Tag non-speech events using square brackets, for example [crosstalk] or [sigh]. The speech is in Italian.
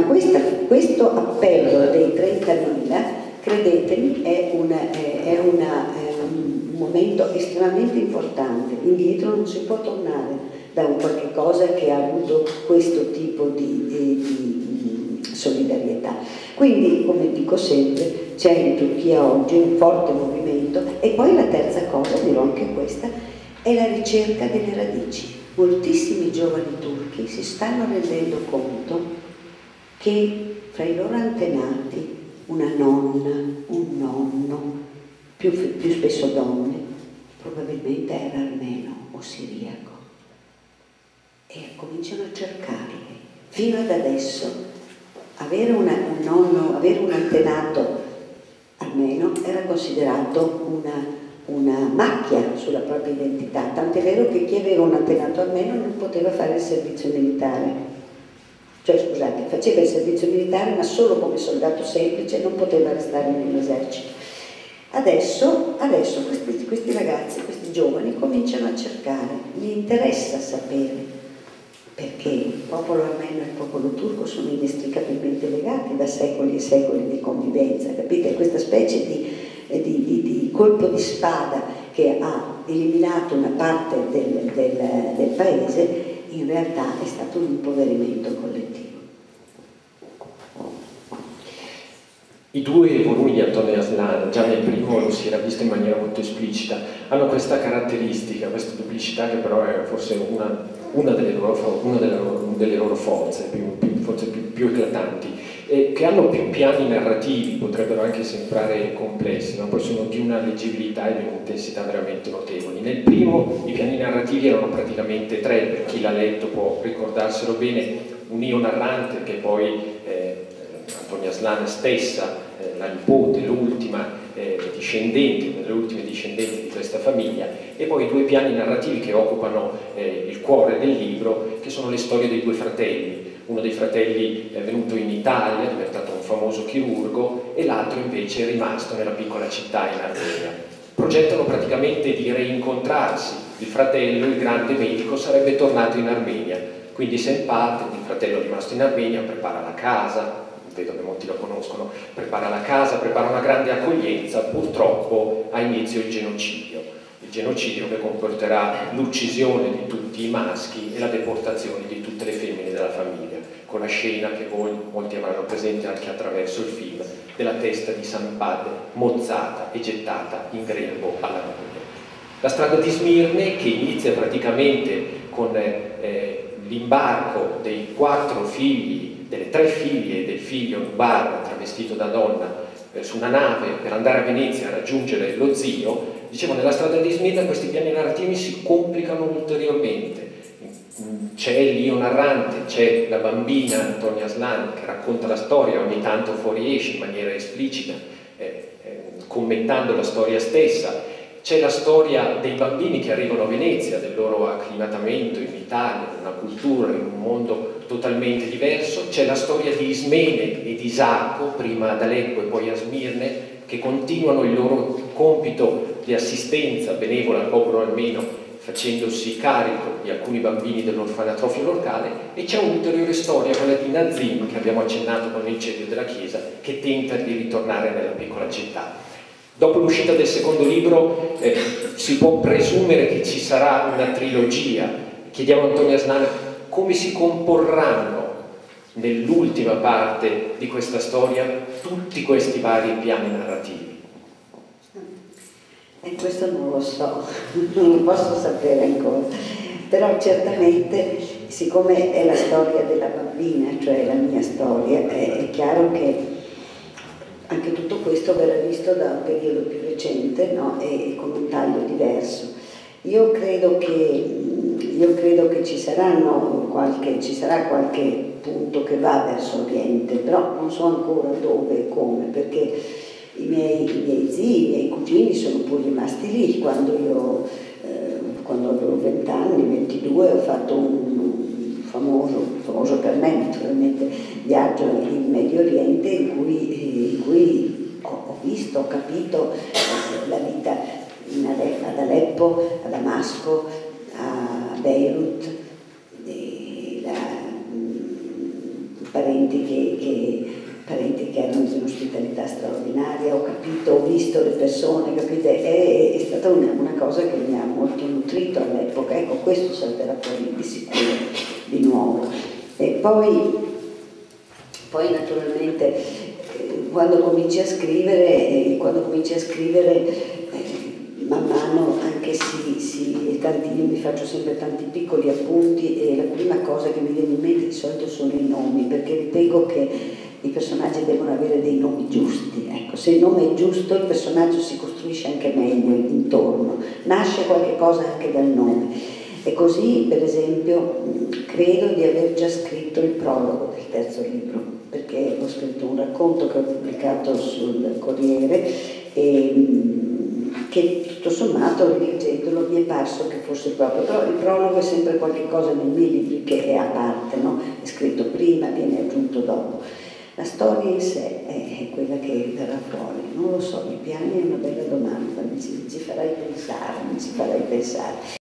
ma questa, questo appello dei 30.000, credetemi, è, una, è, una, è, un momento estremamente importante. Indietro non si può tornare da un qualche cosa che ha avuto questo tipo di, di, di solidarietà. Quindi, come dico sempre, c'è in Turchia oggi un forte movimento e poi la terza cosa, dirò anche questa, è la ricerca delle radici. Moltissimi giovani turchi si stanno rendendo conto che fra i loro antenati una nonna, un nonno, più, più spesso donne, probabilmente era armeno o siriaco. E cominciano a cercarli. Fino ad adesso avere una, un nonno, avere un antenato armeno era considerato una, una macchia sulla propria identità, tant'è vero che chi aveva un antenato armeno non poteva fare il servizio militare cioè scusate, faceva il servizio militare ma solo come soldato semplice, non poteva restare nell'esercito. Adesso, adesso questi, questi, ragazzi, questi giovani cominciano a cercare, gli interessa sapere perché il popolo armeno e il popolo turco sono inestricabilmente legati da secoli e secoli di convivenza, capite? Questa specie di, di, di, di colpo di spada che ha eliminato una parte del, del, del paese in realtà è stato un impoverimento collettivo. I due volumi di Antonio Aslan, già nel primo lo si era visto in maniera molto esplicita, hanno questa caratteristica, questa duplicità che però è forse una, una, delle, loro, una delle, loro, delle, loro, forze, più, più, forse più, più eclatanti, e che hanno più piani narrativi, potrebbero anche sembrare complessi, ma poi sono di una leggibilità e di un'intensità veramente notevoli. Nel primo i piani narrativi erano praticamente tre, per chi l'ha letto può ricordarselo bene, un io narrante che poi eh, Antonia Slana stessa, eh, la nipote, l'ultima eh, discendente, le ultime discendenti di questa famiglia, e poi due piani narrativi che occupano eh, il cuore del libro, che sono le storie dei due fratelli. Uno dei fratelli è venuto in Italia, è diventato un famoso chirurgo, e l'altro invece è rimasto nella piccola città in Armenia. Progettano praticamente di reincontrarsi. Il fratello, il grande medico, sarebbe tornato in Armenia. Quindi Senpat, il fratello rimasto in Armenia, prepara la casa, vedo che molti lo conoscono, prepara la casa, prepara una grande accoglienza, purtroppo ha inizio il genocidio, il genocidio che comporterà l'uccisione di tutti i maschi e la deportazione di tutte le femmine della famiglia, con la scena che voi molti avranno presente anche attraverso il film della testa di Sampad mozzata e gettata in grembo alla moglie. La strada di Smirne che inizia praticamente con eh, l'imbarco dei quattro figli delle tre figlie e del figlio Nubar travestito da donna eh, su una nave per andare a Venezia a raggiungere lo zio, dicevo nella strada di Smith questi piani narrativi si complicano ulteriormente. C'è l'io narrante, c'è la bambina Antonia Slan che racconta la storia, ogni tanto fuoriesce in maniera esplicita, eh, eh, commentando la storia stessa, c'è la storia dei bambini che arrivano a Venezia, del loro acclimatamento in Italia, in una cultura, in un mondo totalmente diverso. C'è la storia di Ismene e di Isacco, prima ad Aleppo e poi a Smirne, che continuano il loro compito di assistenza benevola al popolo armeno facendosi carico di alcuni bambini dell'orfanatrofio locale e c'è un'ulteriore storia, quella di Nazim, che abbiamo accennato con l'incendio della chiesa, che tenta di ritornare nella piccola città. Dopo l'uscita del secondo libro eh, si può presumere che ci sarà una trilogia. Chiediamo a Antonio Asnana come si comporranno nell'ultima parte di questa storia tutti questi vari piani narrativi. E questo non lo so, [laughs] non lo posso sapere ancora, però certamente siccome è la storia della bambina, cioè la mia storia, è chiaro che anche tutto questo verrà visto da un periodo più recente no? e, con un taglio diverso. Io credo che, io credo che ci, qualche, ci, sarà qualche punto che va verso Oriente, però non so ancora dove e come, perché i miei, i miei zii, i miei cugini sono pure rimasti lì quando io, eh, quando avevo 20 anni, 22, ho fatto un, famoso, famoso per me naturalmente, viaggio in Medio Oriente in cui, in cui ho, ho, visto, ho capito eh, la vita Ale, ad Aleppo, a Damasco, a Beirut, la, parenti che, che, parenti che hanno un'ospitalità straordinaria, ho capito, ho visto le persone, capite? È, è stata una, una, cosa che mi ha molto nutrito all'epoca, ecco questo salterà fuori di sicuro. E poi, poi naturalmente eh, quando cominci a scrivere, eh, quando cominci a scrivere eh, man mano anche si, si tanti, io mi faccio sempre tanti piccoli appunti e la prima cosa che mi viene in mente di solito sono i nomi, perché ritengo che i personaggi devono avere dei nomi giusti. Ecco, se il nome è giusto il personaggio si costruisce anche meglio intorno, nasce qualche cosa anche dal nome. E così, per esempio, credo di aver già scritto il prologo del terzo libro, perché ho scritto un racconto che ho pubblicato sul Corriere e che tutto sommato rileggendolo mi è parso che fosse proprio, però il prologo è sempre qualcosa nei miei libri che è a parte, no? è scritto prima, viene aggiunto dopo. La storia in sé è quella che verrà fuori, non lo so, i piani è una bella domanda, mi ci, mi ci farai pensare, mi ci farai pensare.